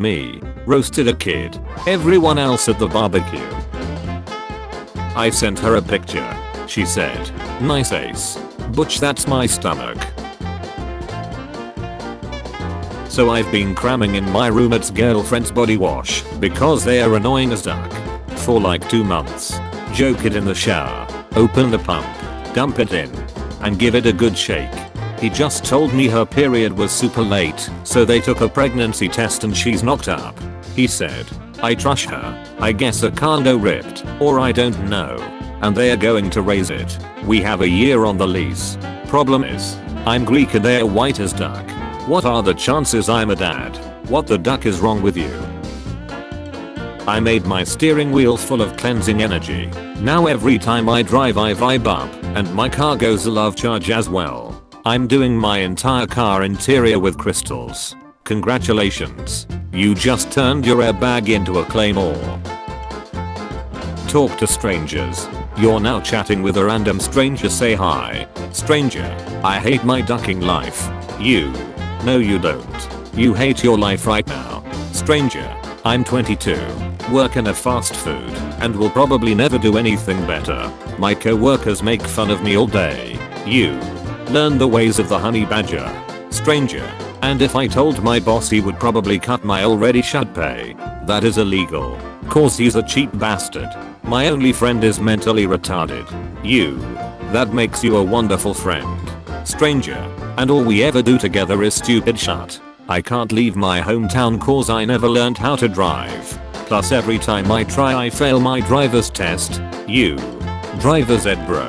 Me. Roasted a kid. Everyone else at the barbecue. I sent her a picture. She said, nice ace. Butch that's my stomach. So I've been cramming in my roommate's girlfriend's body wash because they are annoying as duck. For like 2 months. Joke it in the shower. Open the pump. Dump it in. And give it a good shake. He just told me her period was super late, so they took a pregnancy test and she's knocked up. He said, I trust her. I guess a condo ripped, or I don't know. And they are going to raise it. We have a year on the lease. Problem is, I'm Greek and they are white as duck. What are the chances I'm a dad? What the duck is wrong with you? I made my steering wheel full of cleansing energy. Now every time I drive I vibe up, and my car goes a love charge as well. I'm doing my entire car interior with crystals. Congratulations. You just turned your airbag into a claymore. Talk to strangers. You're now chatting with a random stranger say hi. Stranger, I hate my ducking life. You. No you don't. You hate your life right now. Stranger, I'm 22, work in a fast food, and will probably never do anything better. My co-workers make fun of me all day. You. Learn the ways of the honey badger. Stranger. And if I told my boss he would probably cut my already shut pay. That is illegal. Cause he's a cheap bastard. My only friend is mentally retarded. You. That makes you a wonderful friend. Stranger. And all we ever do together is stupid shut. I can't leave my hometown cause I never learned how to drive. Plus every time I try I fail my driver's test. You. Driver's ed bro.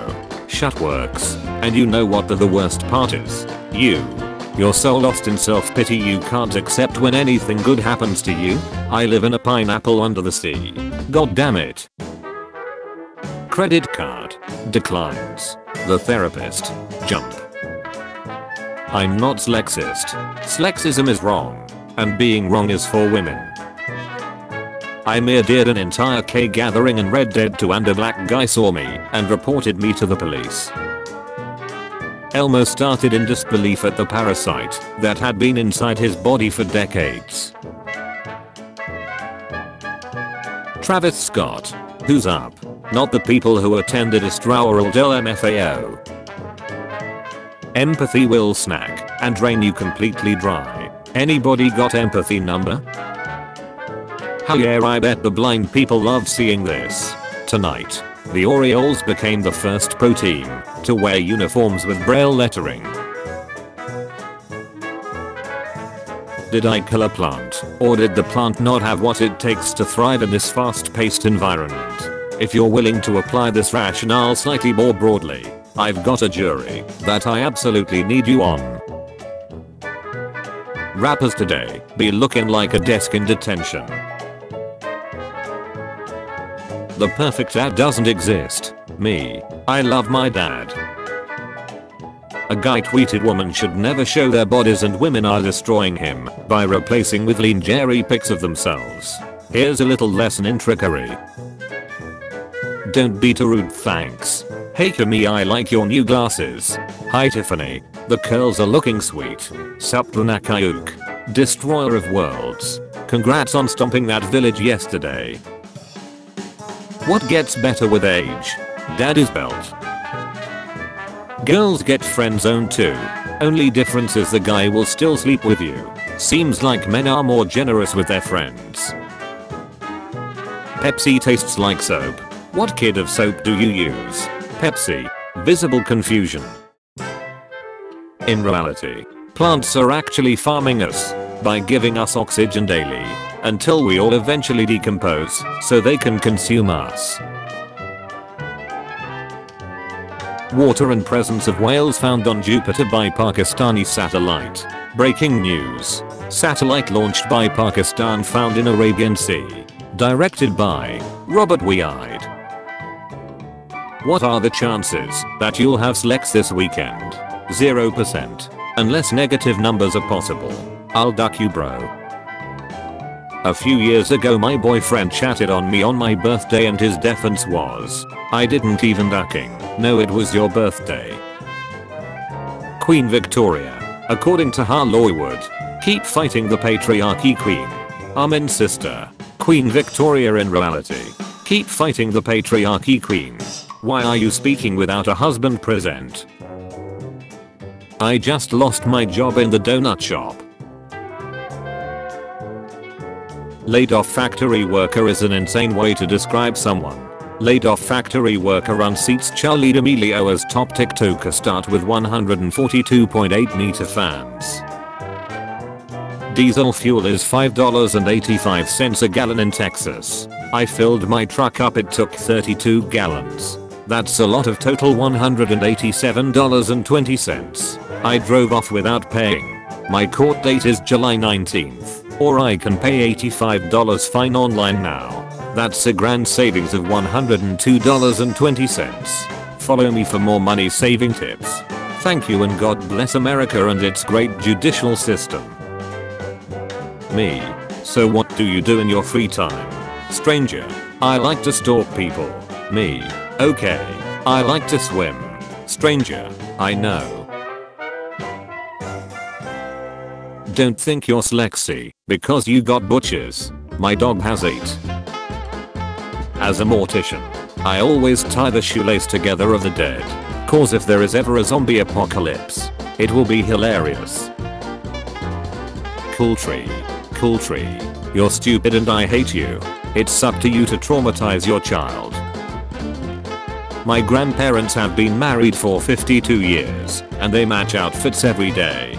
Shut works. And you know what the, the worst part is? You. You're so lost in self-pity you can't accept when anything good happens to you? I live in a pineapple under the sea. God damn it. Credit card. Declines. The therapist. Jump. I'm not slexist. Slexism is wrong. And being wrong is for women. I did an entire K gathering and Red Dead 2 and a black guy saw me and reported me to the police. Elmo started in disbelief at the parasite that had been inside his body for decades. Travis Scott. Who's up? Not the people who attended Estraural del MFAO. Empathy will snack and drain you completely dry. Anybody got empathy number? Hell yeah I bet the blind people love seeing this. Tonight. The Orioles became the first pro team to wear uniforms with braille lettering. Did I kill a plant, or did the plant not have what it takes to thrive in this fast-paced environment? If you're willing to apply this rationale slightly more broadly, I've got a jury that I absolutely need you on. Rappers today be looking like a desk in detention. The perfect ad doesn't exist. Me. I love my dad. A guy tweeted women should never show their bodies and women are destroying him by replacing with lean Jerry pics of themselves. Here's a little lesson in trickery. Don't be too rude thanks. Hey Kami I like your new glasses. Hi Tiffany. The curls are looking sweet. Sapranakayuk. Destroyer of worlds. Congrats on stomping that village yesterday. What gets better with age? Daddy's belt. Girls get friend zoned too. Only difference is the guy will still sleep with you. Seems like men are more generous with their friends. Pepsi tastes like soap. What kid of soap do you use? Pepsi. Visible confusion. In reality, plants are actually farming us by giving us oxygen daily until we all eventually decompose so they can consume us. Water and presence of whales found on Jupiter by Pakistani satellite. Breaking news. Satellite launched by Pakistan found in Arabian Sea. Directed by Robert Weide. What are the chances that you'll have Slex this weekend? 0%. Unless negative numbers are possible. I'll duck you bro. A few years ago my boyfriend chatted on me on my birthday and his defense was, I didn't even ducking, no it was your birthday. Queen Victoria. According to Harloywood. Keep fighting the patriarchy queen. Amen sister. Queen Victoria in reality. Keep fighting the patriarchy queen. Why are you speaking without a husband present? I just lost my job in the donut shop. Laid off factory worker is an insane way to describe someone. Laid off factory worker unseats Charli D'Amelio as top TikToker start with 142.8 meter fans. Diesel fuel is $5.85 a gallon in Texas. I filled my truck up it took 32 gallons. That's a lot of total $187.20. I drove off without paying. My court date is July 19th, or I can pay $85 fine online now. That's a grand savings of $102.20. Follow me for more money saving tips. Thank you and God bless America and its great judicial system. Me. So what do you do in your free time? Stranger. I like to stalk people. Me. Okay. I like to swim. Stranger. I know. Don't think you're slexy because you got butchers. My dog has 8. As a mortician, I always tie the shoelace together of the dead. Cause if there is ever a zombie apocalypse, it will be hilarious. Cool tree. Cool tree. You're stupid and I hate you. It's up to you to traumatize your child. My grandparents have been married for 52 years, and they match outfits every day.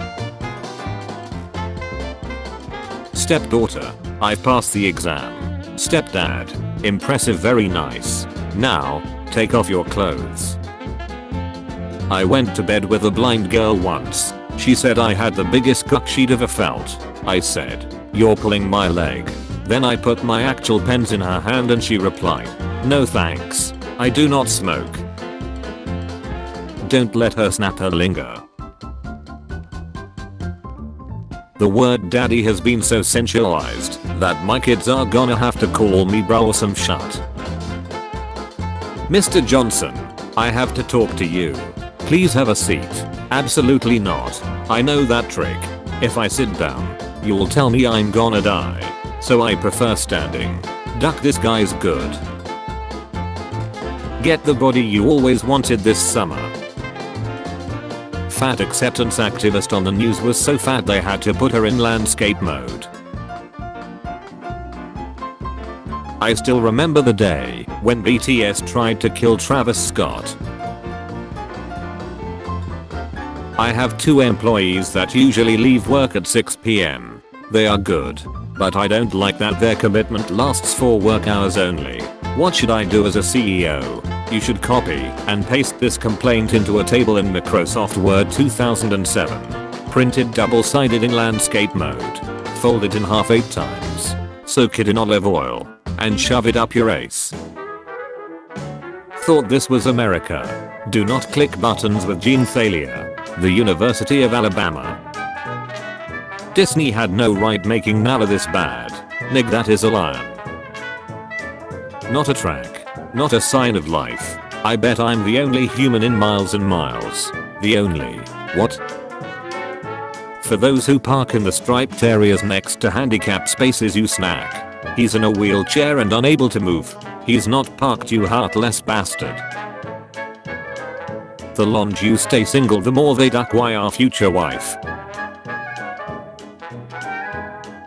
Stepdaughter, I passed the exam. Stepdad, impressive very nice. Now, take off your clothes. I went to bed with a blind girl once. She said I had the biggest cock she'd ever felt. I said, you're pulling my leg. Then I put my actual pens in her hand and she replied, no thanks. I do not smoke. Don't let her snap her lingo. The word daddy has been so sensualized that my kids are gonna have to call me bro or some shut. Mr. Johnson, I have to talk to you. Please have a seat. Absolutely not. I know that trick. If I sit down, you'll tell me I'm gonna die. So I prefer standing. Duck this guy's good. Get the body you always wanted this summer. Fat acceptance activist on the news was so fat they had to put her in landscape mode. I still remember the day when BTS tried to kill Travis Scott. I have two employees that usually leave work at 6pm. They are good. But I don't like that their commitment lasts for work hours only. What should I do as a CEO? You should copy and paste this complaint into a table in Microsoft Word 2007. Print it double-sided in landscape mode. Fold it in half 8 times. Soak it in olive oil. And shove it up your ace. Thought this was America. Do not click buttons with Gene Thalia. The University of Alabama. Disney had no right making Nala this bad. Nig that is a lion. Not a track. Not a sign of life. I bet I'm the only human in miles and miles. The only. What? For those who park in the striped areas next to handicap spaces you snack. He's in a wheelchair and unable to move. He's not parked you heartless bastard. The longer you stay single the more they duck why our future wife.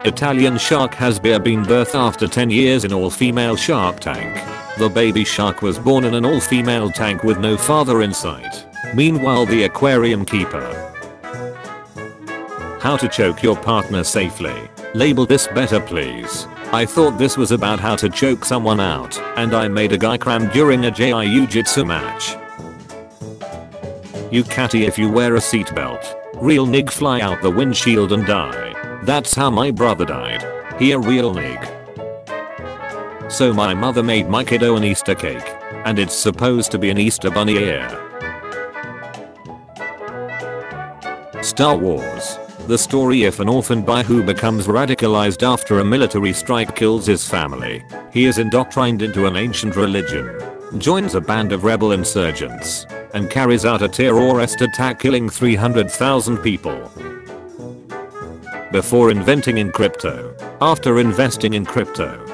Italian shark has beer been birthed after 10 years in all female shark tank. The baby shark was born in an all-female tank with no father in sight. Meanwhile the aquarium keeper. How to choke your partner safely. Label this better please. I thought this was about how to choke someone out, and I made a guy cram during a JIU jitsu match. You catty if you wear a seatbelt. Real nig fly out the windshield and die. That's how my brother died. He a real nig. So my mother made my kiddo an Easter cake. And it's supposed to be an Easter bunny ear. Star Wars. The story if an orphan by who becomes radicalized after a military strike kills his family. He is indoctrined into an ancient religion. Joins a band of rebel insurgents. And carries out a terrorist attack killing 300,000 people. Before inventing in crypto. After investing in crypto.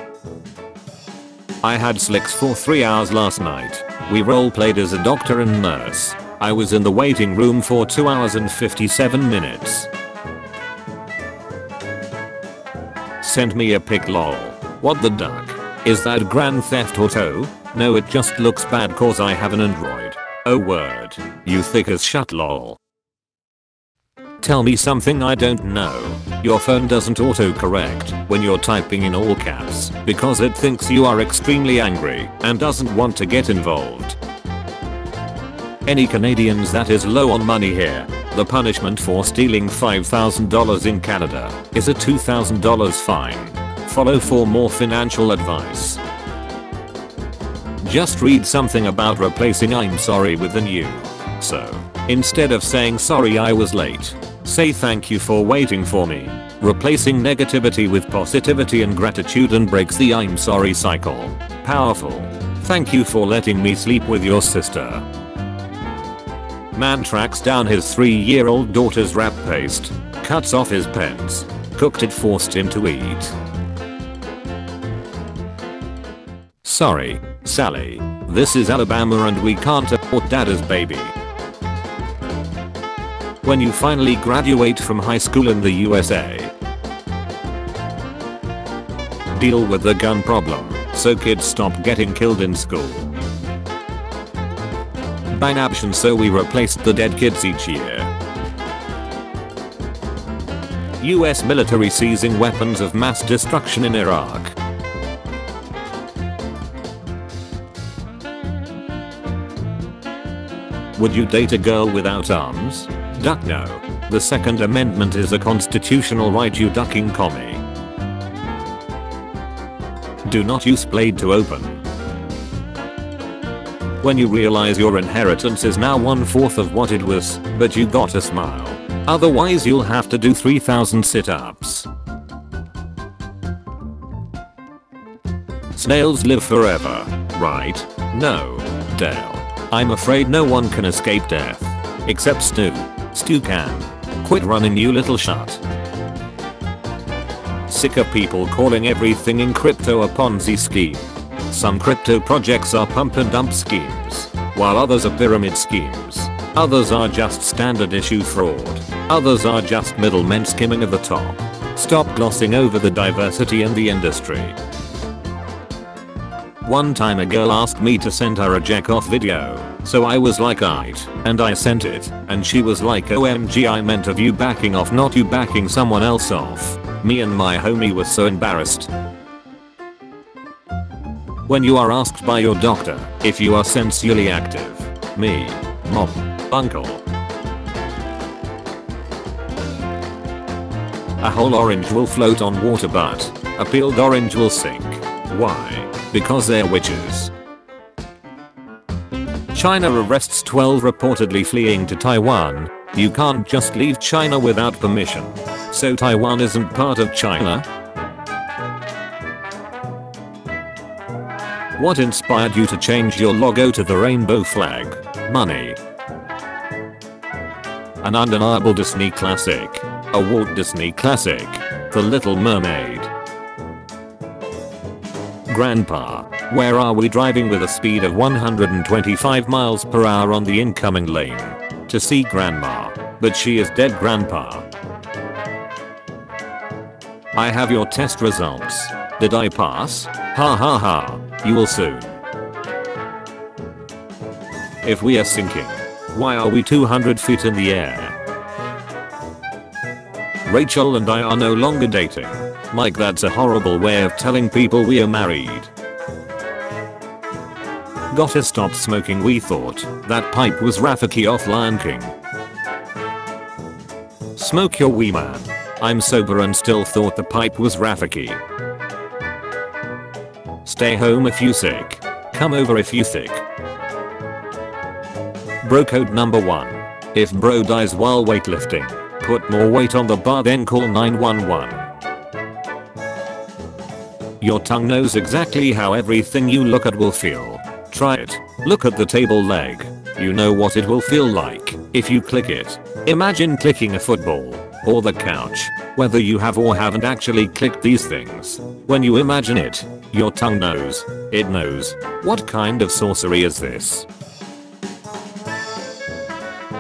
I had slicks for 3 hours last night. We roleplayed as a doctor and nurse. I was in the waiting room for 2 hours and 57 minutes. Send me a pic lol. What the duck? Is that Grand Theft Auto? No it just looks bad cause I have an Android. Oh word. You thick as shut lol. Tell me something I don't know. Your phone doesn't autocorrect when you're typing in all caps because it thinks you are extremely angry and doesn't want to get involved. Any Canadians that is low on money here, the punishment for stealing $5,000 in Canada is a $2,000 fine. Follow for more financial advice. Just read something about replacing I'm sorry with an new. So, instead of saying sorry I was late, Say thank you for waiting for me. Replacing negativity with positivity and gratitude and breaks the I'm sorry cycle. Powerful. Thank you for letting me sleep with your sister. Man tracks down his 3 year old daughter's rap paste, cuts off his pants, cooked it forced him to eat. Sorry, Sally. This is Alabama and we can't afford dada's baby. When you finally graduate from high school in the USA. Deal with the gun problem so kids stop getting killed in school. Ban option so we replaced the dead kids each year. US military seizing weapons of mass destruction in Iraq. Would you date a girl without arms? Duck no. The second amendment is a constitutional right you ducking commie. Do not use blade to open. When you realize your inheritance is now one fourth of what it was, but you got a smile. Otherwise you'll have to do 3000 sit-ups. Snails live forever, right? No. Dale. I'm afraid no one can escape death. Except Stu. Stu can. Quit running you little shut. Sick of people calling everything in crypto a Ponzi scheme. Some crypto projects are pump and dump schemes, while others are pyramid schemes. Others are just standard issue fraud. Others are just middlemen skimming at the top. Stop glossing over the diversity in the industry. One time a girl asked me to send her a jack off video, so I was like aight, and I sent it, and she was like OMG I meant of you backing off not you backing someone else off. Me and my homie were so embarrassed. When you are asked by your doctor if you are sensually active. Me. Mom. Uncle. A whole orange will float on water but a peeled orange will sink. Why? Because they're witches. China arrests 12 reportedly fleeing to Taiwan. You can't just leave China without permission. So Taiwan isn't part of China? What inspired you to change your logo to the rainbow flag? Money. An undeniable Disney classic. A Walt Disney classic. The Little Mermaid. Grandpa, where are we driving with a speed of 125 miles per hour on the incoming lane? To see grandma, but she is dead grandpa. I have your test results. Did I pass? Ha ha ha, you will soon. If we are sinking, why are we 200 feet in the air? Rachel and I are no longer dating. Mike that's a horrible way of telling people we are married. Gotta stop smoking we thought that pipe was Rafiki off Lion King. Smoke your wee man. I'm sober and still thought the pipe was Rafiki. Stay home if you sick. Come over if you thick. Bro code number 1. If bro dies while weightlifting, put more weight on the bar then call 911. Your tongue knows exactly how everything you look at will feel. Try it. Look at the table leg. You know what it will feel like if you click it. Imagine clicking a football. or the couch. Whether you have or haven't actually clicked these things. When you imagine it, your tongue knows. It knows. What kind of sorcery is this?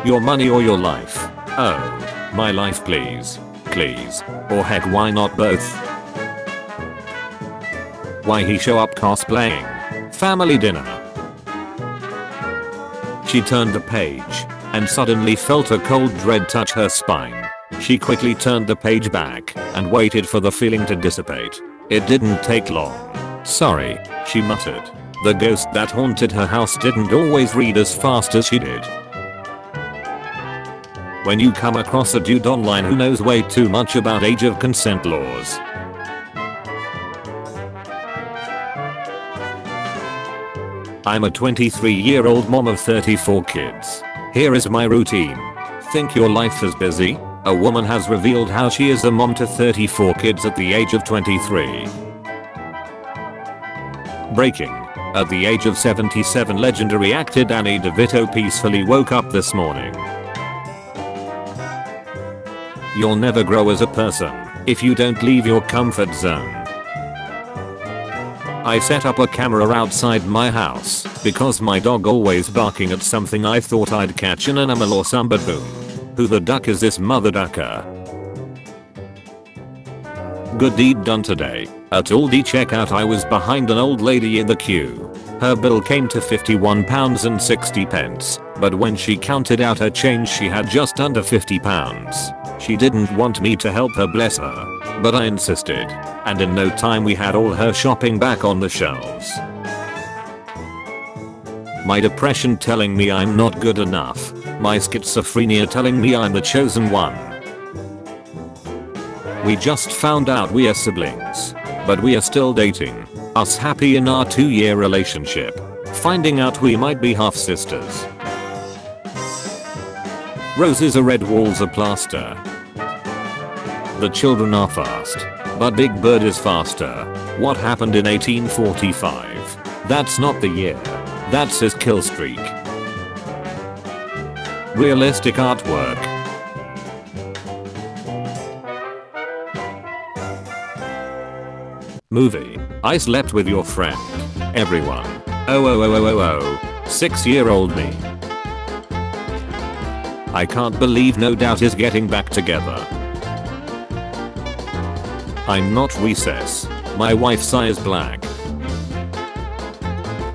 Your money or your life? Oh, my life please. Please. Or heck why not both? Why he show up cosplaying? Family dinner. She turned the page and suddenly felt a cold dread touch her spine. She quickly turned the page back and waited for the feeling to dissipate. It didn't take long. Sorry, she muttered. The ghost that haunted her house didn't always read as fast as she did. When you come across a dude online who knows way too much about age of consent laws. I'm a 23 year old mom of 34 kids. Here is my routine. Think your life is busy? A woman has revealed how she is a mom to 34 kids at the age of 23. Breaking. At the age of 77 legendary actor Danny DeVito peacefully woke up this morning. You'll never grow as a person if you don't leave your comfort zone. I set up a camera outside my house because my dog always barking at something I thought I'd catch an animal or some but boom. Who the duck is this mother ducker? Good deed done today. At Aldi checkout I was behind an old lady in the queue. Her bill came to 51 pounds and 60 pence, but when she counted out her change she had just under 50 pounds. She didn't want me to help her bless her, but I insisted, and in no time we had all her shopping back on the shelves. My depression telling me I'm not good enough. My schizophrenia telling me I'm the chosen one. We just found out we are siblings. But we are still dating. Us happy in our 2 year relationship. Finding out we might be half sisters. Roses are red walls are plaster. The children are fast. But Big Bird is faster. What happened in 1845? That's not the year. That's his kill streak. Realistic artwork. Movie. I slept with your friend. Everyone. Oh oh oh oh oh oh. 6 year old me. I can't believe no doubt is getting back together. I'm not recess. My wife's eye is black.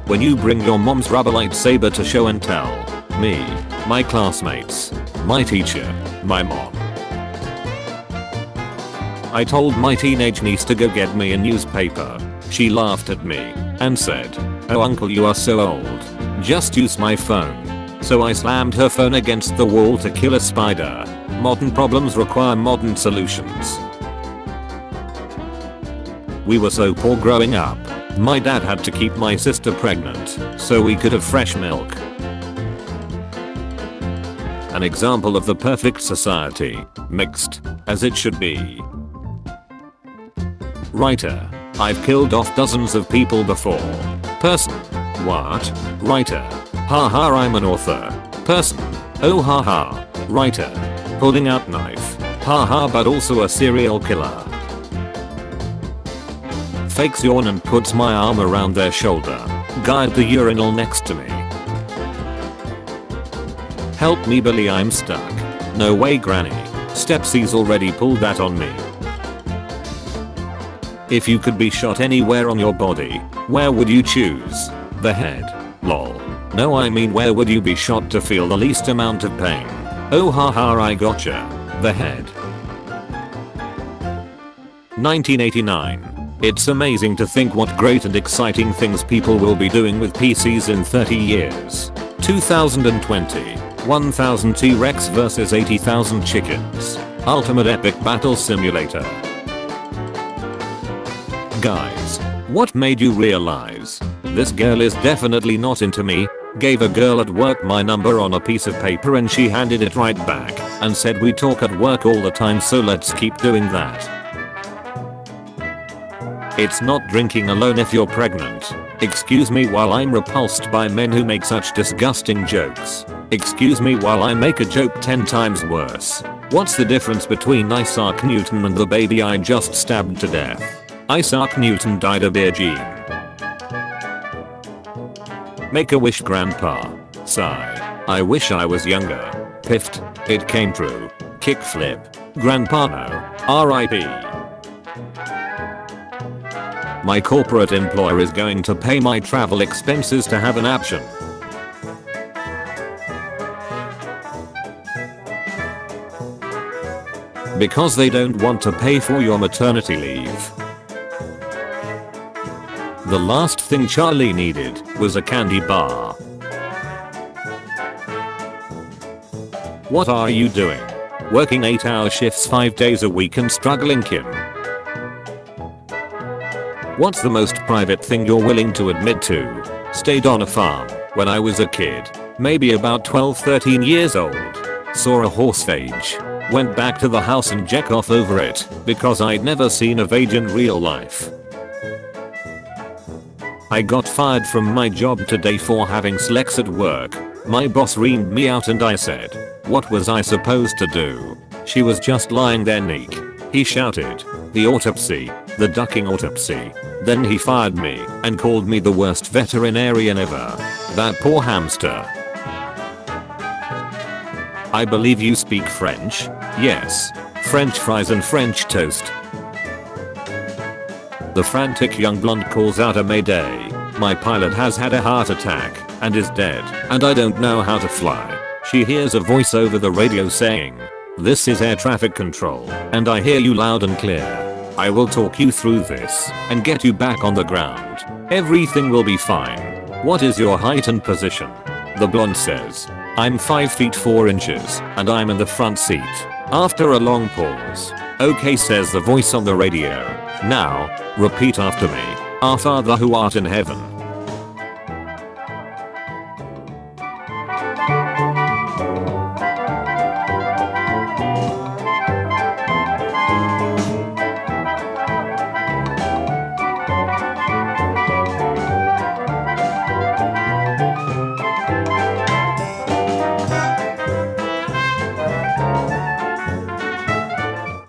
When you bring your mom's rubber lightsaber to show and tell. Me. My classmates. My teacher. My mom. I told my teenage niece to go get me a newspaper. She laughed at me and said, Oh uncle you are so old. Just use my phone. So I slammed her phone against the wall to kill a spider. Modern problems require modern solutions. We were so poor growing up. My dad had to keep my sister pregnant so we could have fresh milk. An example of the perfect society, mixed, as it should be. Writer. I've killed off dozens of people before. Person. What? Writer. Haha ha, I'm an author. Person. Oh haha. Ha. Writer. Pulling out knife. Haha ha, but also a serial killer. Fakes yawn and puts my arm around their shoulder. At the urinal next to me. Help me Billy I'm stuck. No way granny. Stepsy's already pulled that on me. If you could be shot anywhere on your body, where would you choose? The head. Lol. No I mean where would you be shot to feel the least amount of pain? Oh haha I gotcha. The head. 1989. It's amazing to think what great and exciting things people will be doing with PCs in 30 years. 2020. 1000 T-Rex vs 80,000 chickens. Ultimate epic battle simulator. Guys, what made you realize this girl is definitely not into me? Gave a girl at work my number on a piece of paper and she handed it right back and said we talk at work all the time so let's keep doing that. It's not drinking alone if you're pregnant. Excuse me while I'm repulsed by men who make such disgusting jokes. Excuse me while I make a joke 10 times worse. What's the difference between Isaac Newton and the baby I just stabbed to death? Isaac Newton died of ear gene. Make a wish grandpa. Sigh. I wish I was younger. Piffed. It came true. Kickflip. Grandpa no. RIP. My corporate employer is going to pay my travel expenses to have an option. Because they don't want to pay for your maternity leave. The last thing Charlie needed was a candy bar. What are you doing? Working 8 hour shifts 5 days a week and struggling Kim. What's the most private thing you're willing to admit to? Stayed on a farm when I was a kid, maybe about 12 13 years old. Saw a horse vage. Went back to the house and jack off over it because I'd never seen a vage in real life. I got fired from my job today for having sex at work. My boss reamed me out and I said, what was I supposed to do? She was just lying there neek. He shouted, the autopsy, the ducking autopsy. Then he fired me and called me the worst veterinarian ever. That poor hamster. I believe you speak French? Yes. French fries and French toast. The frantic young blonde calls out a mayday. My pilot has had a heart attack and is dead and I don't know how to fly. She hears a voice over the radio saying, this is air traffic control and I hear you loud and clear. I will talk you through this and get you back on the ground. Everything will be fine. What is your height and position? The blonde says. I'm 5 feet 4 inches and I'm in the front seat. After a long pause. Okay says the voice on the radio. Now, repeat after me. Our Father who art in heaven